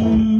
mm -hmm.